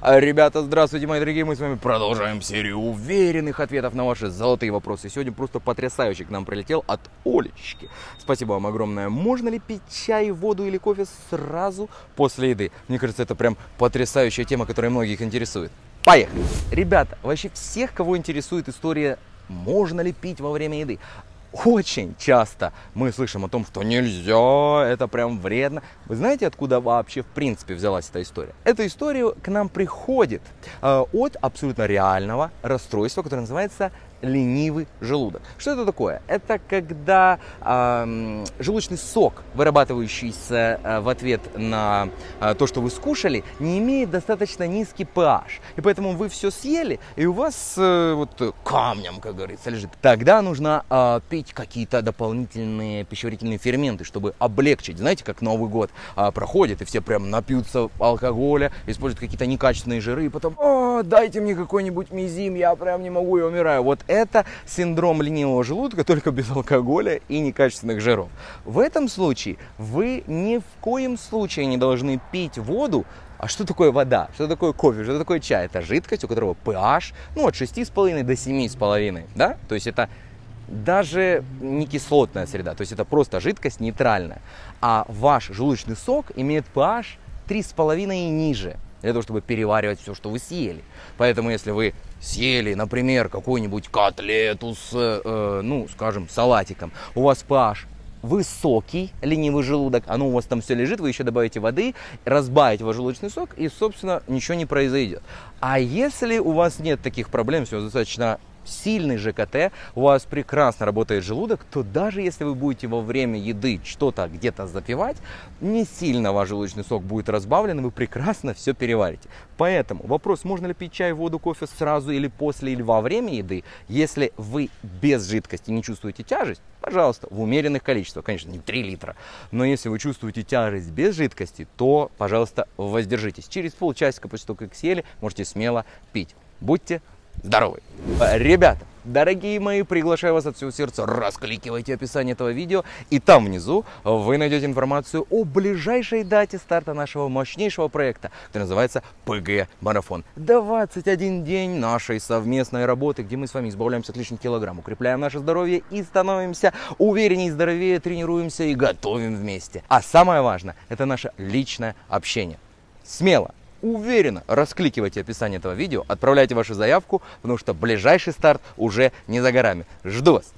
А, Ребята, здравствуйте, мои дорогие, мы с вами продолжаем серию уверенных ответов на ваши золотые вопросы. Сегодня просто потрясающий к нам прилетел от Олечки. Спасибо вам огромное. Можно ли пить чай, воду или кофе сразу после еды? Мне кажется, это прям потрясающая тема, которая многих интересует. Поехали! Ребята, вообще всех, кого интересует история, можно ли пить во время еды, очень часто мы слышим о том, что нельзя, это прям вредно. Вы знаете, откуда вообще в принципе взялась эта история? Эта история к нам приходит э, от абсолютно реального расстройства, которое называется ленивый желудок. Что это такое? Это когда э, желудочный сок, вырабатывающийся э, в ответ на э, то, что вы скушали, не имеет достаточно низкий pH. И поэтому вы все съели, и у вас э, вот камнем, как говорится, лежит. Тогда нужно э, пить какие-то дополнительные пищеварительные ферменты, чтобы облегчить. Знаете, как Новый год э, проходит, и все прям напьются алкоголя, используют какие-то некачественные жиры, и потом, о, дайте мне какой-нибудь мизим, я прям не могу, я умираю. Вот это синдром ленивого желудка, только без алкоголя и некачественных жиров. В этом случае вы ни в коем случае не должны пить воду, а что такое вода? Что такое кофе? Что такое чай? Это жидкость, у которого pH ну, от 6,5 до 7,5. Да? То есть это даже не кислотная среда, то есть это просто жидкость нейтральная. А ваш желудочный сок имеет pH 3,5 и ниже для того, чтобы переваривать все, что вы съели. Поэтому, если вы съели, например, какую-нибудь котлету с, э, ну, скажем, салатиком, у вас pH высокий ленивый желудок, оно у вас там все лежит, вы еще добавите воды, разбавите ваш желудочный сок, и, собственно, ничего не произойдет. А если у вас нет таких проблем, все достаточно сильный ЖКТ, у вас прекрасно работает желудок, то даже если вы будете во время еды что-то где-то запивать, не сильно ваш желудочный сок будет разбавлен, и вы прекрасно все переварите. Поэтому вопрос, можно ли пить чай, воду, кофе сразу или после, или во время еды, если вы без жидкости не чувствуете тяжесть, пожалуйста, в умеренных количествах, конечно, не 3 литра, но если вы чувствуете тяжесть без жидкости, то, пожалуйста, воздержитесь. Через полчасика после того, как съели, можете смело пить. Будьте здоровы. Ребята, дорогие мои, приглашаю вас от всего сердца, раскликивайте описание этого видео, и там внизу вы найдете информацию о ближайшей дате старта нашего мощнейшего проекта, который называется ПГ Марафон. 21 день нашей совместной работы, где мы с вами избавляемся от лишних килограмм, укрепляем наше здоровье и становимся увереннее здоровее, тренируемся и готовим вместе. А самое важное, это наше личное общение. Смело, уверенно раскликивайте описание этого видео, отправляйте вашу заявку, потому что ближайший старт уже не за горами. Жду вас!